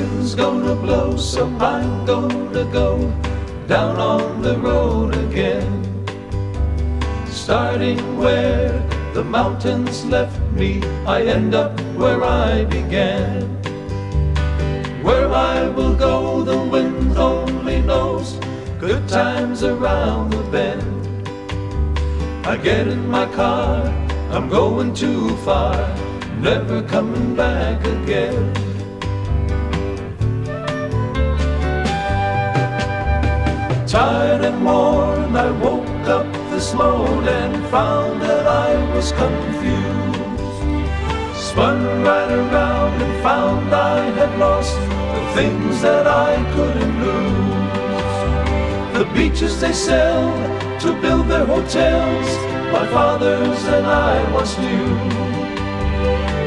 wind's gonna blow, so I'm gonna go down on the road again. Starting where the mountains left me, I end up where I began. Where I will go, the wind only knows. Good times around the bend. I get in my car, I'm going too far, never coming back again. Tired and worn, I woke up this morning and found that I was confused. Spun right around and found I had lost the things that I couldn't lose. The beaches they sell to build their hotels, my father's and I once knew.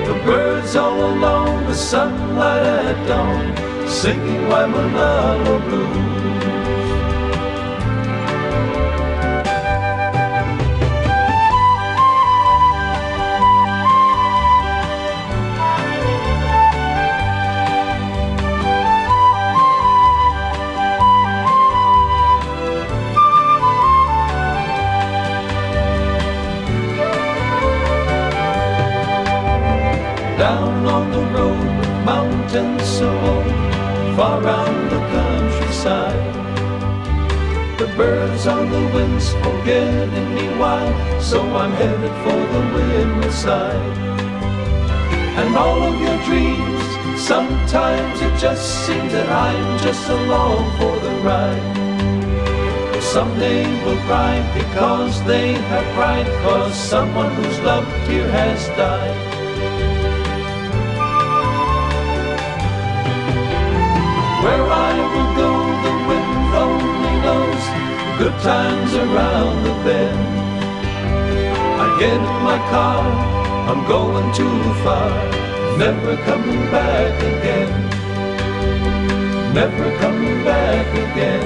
The birds all along the sunlight at dawn, singing Waimanalo blues. Down on the road, mountains so old, far round the countryside. The birds on the wings forgetting me while, so I'm headed for the windward side. And all of your dreams, sometimes it just seems that I'm just along for the ride. Someday we'll cry because they have cried, cause someone who's loved here has died. Good times around the bend. I get in my car, I'm going too far. Never coming back again. Never coming back again.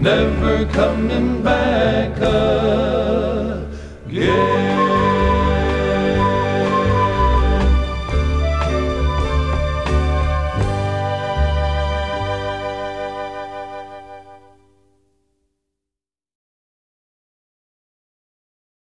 Never coming back again.